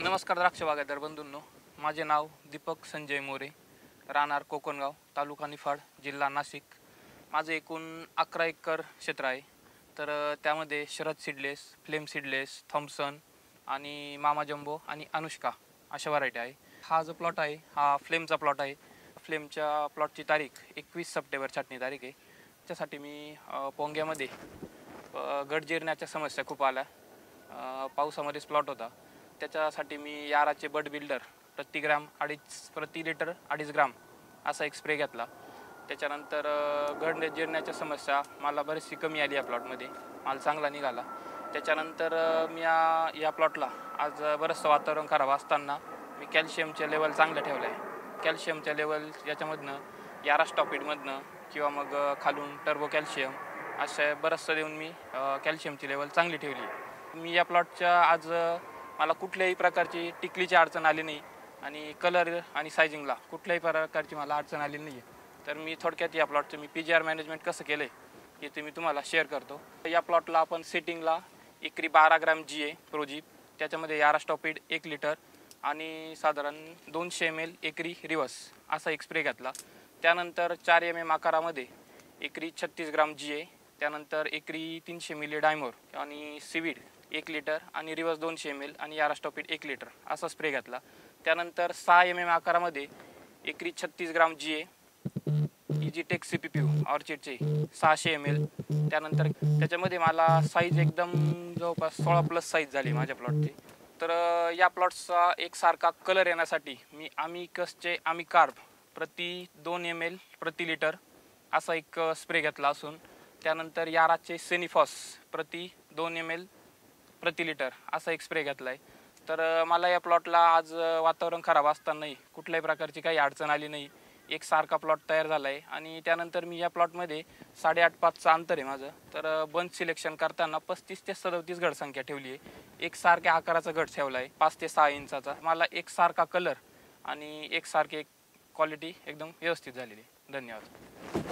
नमस्कार द्राक्ष बागायतदार बंधूंनो. माझे नाव दीपक संजय मोरे राहणार कोकणगाव तालुका निफाड जिल्हा नाशिक. माझं एकूण अकरा एकर क्षेत्र आहे. तर त्यामध्ये Sharad seedless flame seedless Thompson आणि मामा जंबो आणि अनुष्का अशा व्हरायटी आहे. हा जो प्लॉट आहे हा फ्लेमचा प्लॉट आहे. फ्लेमच्या प्लॉटची तारीख एकवीस सप्टेंबर छाटणी तारीख आहे. त्यासाठी मी पोंग्यामध्ये गडजिरण्याच्या समस्या खूप आल्या. पावसामध्येच प्लॉट होता. त्याच्यासाठी मी याराचे बड बिल्डर प्रति ग्राम अडीच प्रति लिटर अडीच ग्राम असा एक स्प्रे घेतला. त्याच्यानंतर घडणे जिरण्याच्या समस्या मला बरीचशी कमी आली या प्लॉटमध्ये. माल चांगला निघाला. त्याच्यानंतर मी या या प्लॉटला आज बरंचसं वातावरण खराब असताना मी कॅल्शियमचे लेवल चांगलं ठेवलं आहे. कॅल्शियमच्या लेवल याच्यामधनं यारा स्टॉपिडमधनं किंवा मग खालून टर्बो कॅल्शियम अशा बरंचसं देऊन मी कॅल्शियमची लेवल चांगली ठेवली. मी या प्लॉटच्या आज मला कुठल्याही प्रकारची टिकलीची अडचण आली नाही आणि कलर आणि सायझिंगला कुठल्याही प्रकारची मला अडचण आली नाही आहे तर मी थोडक्यात या प्लॉटचं मी पी जी आर मॅनेजमेंट कसं केलं आहे हे ते मी तुम्हाला शेअर करतो. या प्लॉटला आपण सेटिंगला एकरी बारा ग्रॅम जी ए प्रोजीप त्याच्यामध्ये यारा एक लिटर आणि साधारण दोनशे एम एल एकरी रिवर्स असा एक स्प्रे घेतला. त्यानंतर चार एम एम आकारामध्ये एकरी छत्तीस ग्राम जी ए त्यानंतर एकरी तीनशे मिली डायमोर आणि सिविड एक लिटर आणि रिवर्स दोनशे एम एल आणि यारास्टॉपीट एक लिटर असा स्प्रे घेतला. त्यानंतर सहा एम एम आकारामध्ये एकरी छत्तीस ग्राम जी ए इजीटेक सी पी पी ऑर्चिडचे सहाशे एम एल त्यानंतर त्याच्यामध्ये मला साईज एकदम जवळपास सोळा प्लस साईज झाली माझ्या प्लॉटची तर या प्लॉटचा एकसारखा कलर येण्यासाठी मी आमिकसचे आमिकार्ब प्रति दोन एम एल प्रति लिटर असा एक स्प्रे घेतला असून त्यानंतर याराचे सेनिफॉस प्रति दोन एम एल प्रति लिटर असा एक स्प्रे घेतला आहे तर मला या प्लॉटला आज वातावरण खराब असतानाही कुठल्याही प्रकारची काही अडचण आली नाही. एक सारखा प्लॉट तयार झाला आहे आणि त्यानंतर मी या प्लॉटमध्ये साडेआठ पाचचं अंतर आहे माझं. तर बंद बंच सिलेक्शन करताना पस्तीस ते सदतीस गडसंख्या ठेवली आहे. एक सारख्या आकाराचा गट ठेवला आहे पाच ते सहा इंचाचा. मला एक सारखा कलर आणि एक सारखी क्वालिटी एकदम व्यवस्थित झालेली आहे. धन्यवाद.